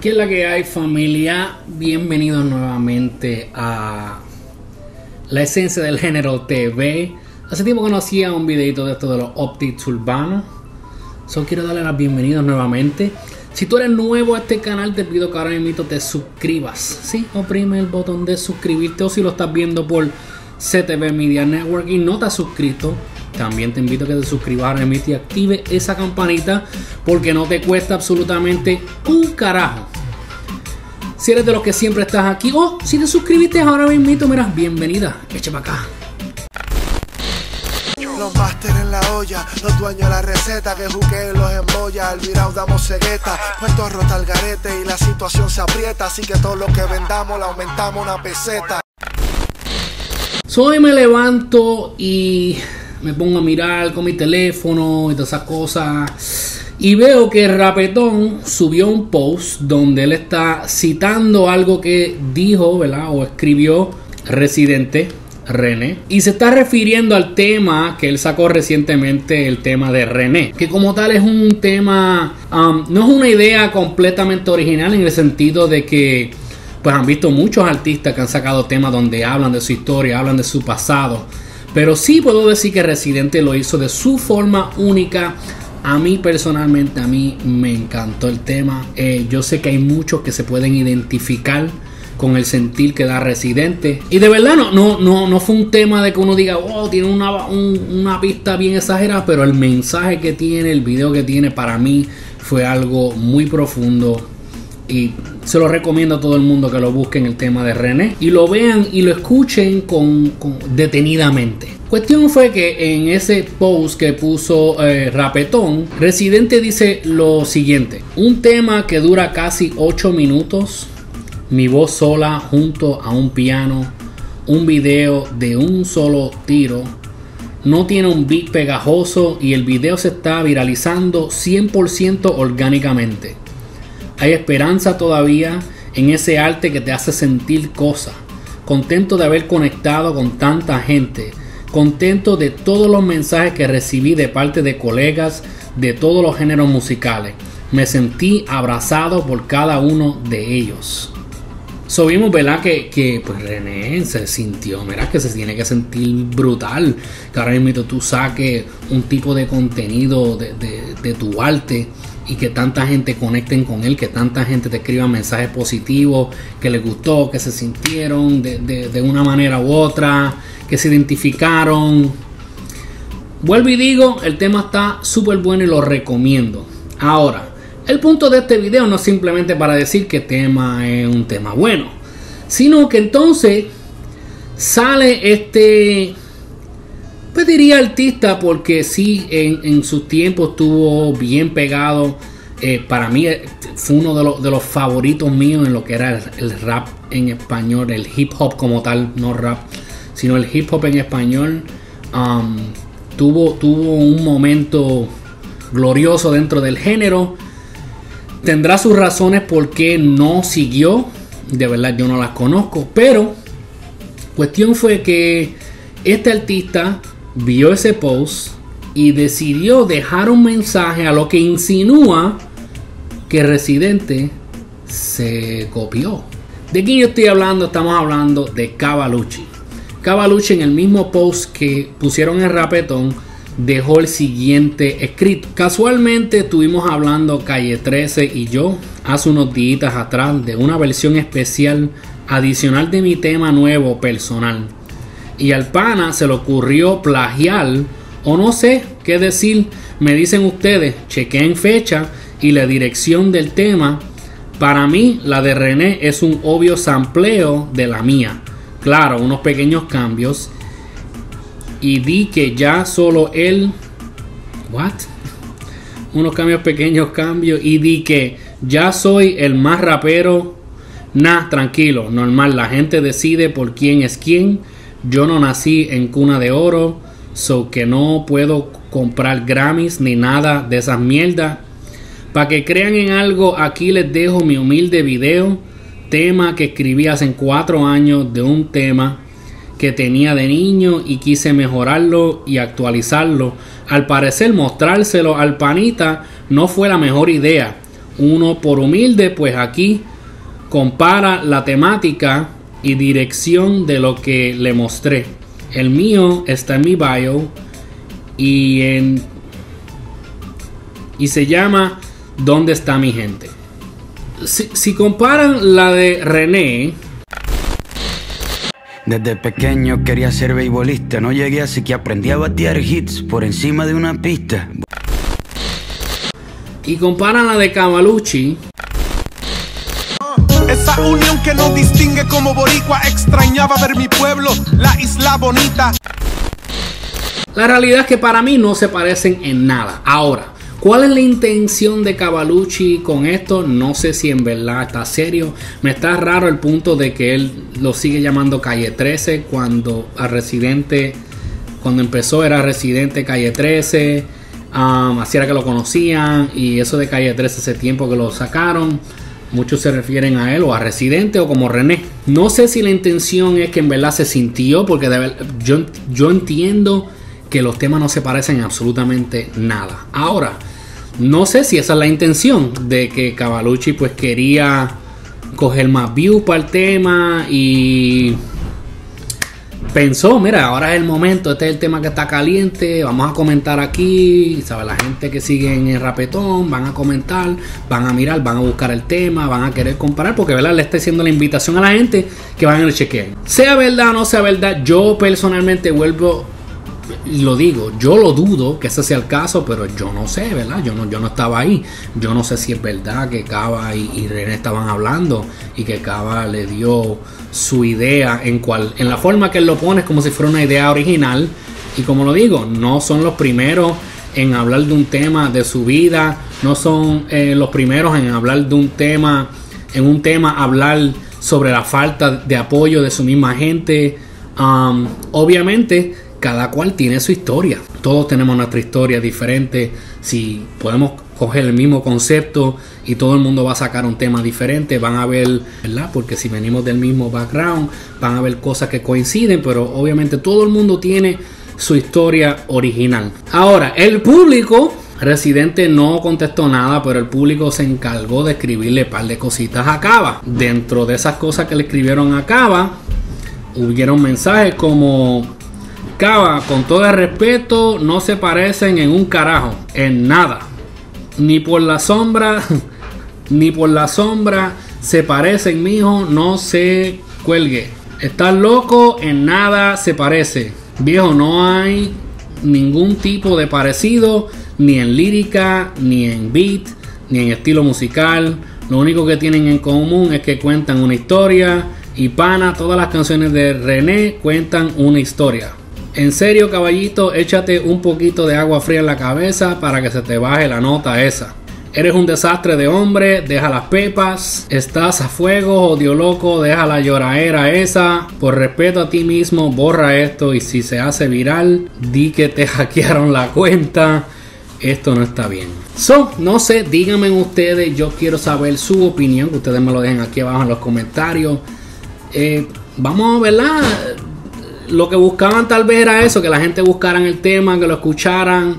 ¿Qué es la que hay familia? Bienvenidos nuevamente a la esencia del género TV. Hace tiempo que no hacía un videito de esto de los optics urbanos. Solo quiero darle las bienvenidas nuevamente. Si tú eres nuevo a este canal, te pido que ahora mismo te suscribas. Sí, oprime el botón de suscribirte o si lo estás viendo por CTV Media Network y no te has suscrito, también te invito a que te suscribas ahora mismo y active esa campanita porque no te cuesta absolutamente un carajo. Si eres de los que siempre estás aquí o si te suscribiste ahora mismo, mira, bienvenida, echa para acá. Los máster en la olla, los dueños de la receta que juquen los embolla, al virao damos cegueta, puesto rota al garete y la situación se aprieta, así que todo lo que vendamos le aumentamos una peseta. Soy me levanto y me pongo a mirar con mi teléfono y todas esas cosas. Y veo que Rapetón subió un post donde él está citando algo que dijo, ¿verdad? O escribió Residente René. Y se está refiriendo al tema que él sacó recientemente, el tema de René. Que como tal es un tema, um, no es una idea completamente original en el sentido de que pues han visto muchos artistas que han sacado temas donde hablan de su historia, hablan de su pasado. Pero sí puedo decir que Residente lo hizo de su forma única. A mí personalmente, a mí me encantó el tema. Eh, yo sé que hay muchos que se pueden identificar con el sentir que da Residente. Y de verdad no, no, no, no fue un tema de que uno diga, wow, tiene una, una pista bien exagerada, pero el mensaje que tiene, el video que tiene, para mí fue algo muy profundo, y se lo recomiendo a todo el mundo que lo busquen el tema de René y lo vean y lo escuchen con, detenidamente. Cuestión fue que en ese post que puso eh, Rapetón, Residente dice lo siguiente: un tema que dura casi 8 minutos, mi voz sola junto a un piano, un video de un solo tiro, no tiene un beat pegajoso y el video se está viralizando 100% orgánicamente. Hay esperanza todavía en ese arte que te hace sentir cosas. Contento de haber conectado con tanta gente. Contento de todos los mensajes que recibí de parte de colegas de todos los géneros musicales. Me sentí abrazado por cada uno de ellos. So vimos, ¿verdad? Que, que pues René se sintió, mira, que se tiene que sentir brutal. Que ahora mismo tú saques un tipo de contenido de, de tu arte y que tanta gente conecten con él, que tanta gente te escriba mensajes positivos, que les gustó, que se sintieron de, una manera u otra, que se identificaron. Vuelvo y digo, el tema está súper bueno y lo recomiendo. Ahora, el punto de este video no es simplemente para decir que tema es un tema bueno, sino que entonces sale este pues diría artista porque sí, en, en sus tiempos estuvo bien pegado. Eh, para mí eh, fue uno de los, de los, favoritos míos en lo que era el, rap en español, el hip hop como tal, no rap, sino el hip hop en español. Um, tuvo, tuvo un momento glorioso dentro del género. Tendrá sus razones por qué no siguió. De verdad yo no las conozco. Pero cuestión fue que este artista vio ese post y decidió dejar un mensaje a lo que insinúa que Residente se copió. ¿De quién yo estoy hablando? Estamos hablando de Cavalucci. Cavalucci en el mismo post que pusieron en Rapetón dejó el siguiente escrito. Casualmente estuvimos hablando Calle 13 y yo hace unos días atrás de una versión especial adicional de mi tema nuevo personal y al pana se le ocurrió plagiar o no sé qué decir. Me dicen ustedes, chequeen fecha y la dirección del tema. Para mí, la de René es un obvio sampleo de la mía. Claro, unos pequeños cambios. Y di que ya solo él. ¿What? Unos cambios, pequeños cambios. Y di que ya soy el más rapero. Nah, tranquilo, normal. La gente decide por quién es quién yo no nací en cuna de oro, so que no puedo comprar Grammys ni nada de esas mierdas. Para que crean en algo, aquí les dejo mi humilde video, tema que escribí hace cuatro años de un tema que tenía de niño y quise mejorarlo y actualizarlo. Al parecer mostrárselo al panita no fue la mejor idea. uno por humilde, pues aquí compara la temática y dirección de lo que le mostré. El mío está en mi bio y en y se llama ¿Dónde está mi gente? Si, si comparan la de René desde pequeño quería ser beisbolista, no llegué así que aprendí a batear hits por encima de una pista. Y comparan la de Cavalucci. Esa unión que nos distingue como boricua, extrañaba ver mi pueblo, la isla bonita. La realidad es que para mí no se parecen en nada. Ahora, ¿Cuál es la intención de Cavalucci con esto? No sé si en verdad está serio. Me está raro el punto de que él lo sigue llamando Calle 13 cuando a Residente, cuando empezó era Residente Calle 13. Um, así era que lo conocían y eso de Calle 13 hace tiempo que lo sacaron. Muchos se refieren a él o a Residente o como René. No sé si la intención es que en verdad se sintió porque yo, yo entiendo que los temas no se parecen absolutamente nada. Ahora, no sé si esa es la intención de que Cavalucci pues quería coger más views para el tema y pensó, mira, ahora es el momento, este es el tema que está caliente, vamos a comentar aquí, ¿sabes? La gente que sigue en el rapetón van a comentar, van a mirar, van a buscar el tema, van a querer comparar, porque ¿verdad? le está haciendo la invitación a la gente que vayan a chequear. Sea verdad o no sea verdad, yo personalmente vuelvo lo digo, yo lo dudo que ese sea el caso, pero yo no sé, ¿verdad? Yo no, yo no estaba ahí. Yo no sé si es verdad que Cava y, René estaban hablando y que Cava le dio su idea en cual, en la forma que él lo pone es como si fuera una idea original. Y como lo digo, no son los primeros en hablar de un tema de su vida, no son eh, los primeros en hablar de un tema, en un tema hablar sobre la falta de apoyo de su misma gente. Um, obviamente cada cual tiene su historia. Todos tenemos nuestra historia diferente. Si podemos coger el mismo concepto y todo el mundo va a sacar un tema diferente, van a ver, ¿verdad? Porque si venimos del mismo background, van a ver cosas que coinciden, pero obviamente todo el mundo tiene su historia original. Ahora, el público Residente no contestó nada, pero el público se encargó de escribirle un par de cositas a Cava. Dentro de esas cosas que le escribieron a Cava, hubieron mensajes como Cava, con todo el respeto, no se parecen en un carajo, en nada. Ni por la sombra, ni por la sombra se parecen, mijo, no se cuelgue. Estás loco, en nada se parece. Viejo, no hay ningún tipo de parecido, ni en lírica, ni en beat, ni en estilo musical. Lo único que tienen en común es que cuentan una historia. Y pana, todas las canciones de René cuentan una historia. En serio, caballito, échate un poquito de agua fría en la cabeza para que se te baje la nota esa. Eres un desastre de hombre, deja las pepas, estás a fuego, odio loco, deja la lloraera esa. Por respeto a ti mismo, borra esto y si se hace viral, di que te hackearon la cuenta. Esto no está bien. So, no sé, díganme ustedes, yo quiero saber su opinión, ustedes me lo dejen aquí abajo en los comentarios. Eh, vamos a verla lo que buscaban tal vez era eso, que la gente buscara el tema, que lo escucharan.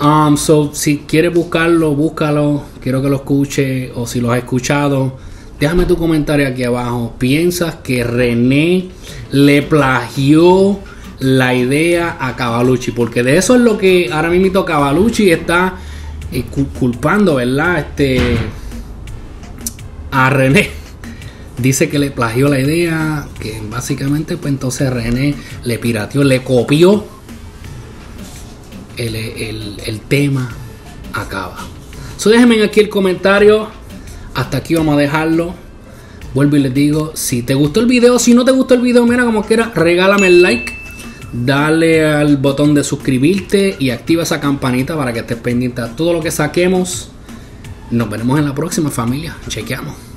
Um, so, si quieres buscarlo, búscalo. Quiero que lo escuche o si lo has escuchado. Déjame tu comentario aquí abajo. ¿Piensas que René le plagió la idea a Cavalucci? Porque de eso es lo que ahora mismo Cavalucci está eh, culpando, ¿verdad? Este a René dice que le plagió la idea, que básicamente pues entonces René le pirateó, le copió el, tema acaba. So déjenme aquí el comentario. Hasta aquí vamos a dejarlo. Vuelvo y les digo, si te gustó el video, si no te gustó el video, mira como quiera, regálame el like. Dale al botón de suscribirte y activa esa campanita para que estés pendiente a todo lo que saquemos. Nos veremos en la próxima familia. Chequeamos.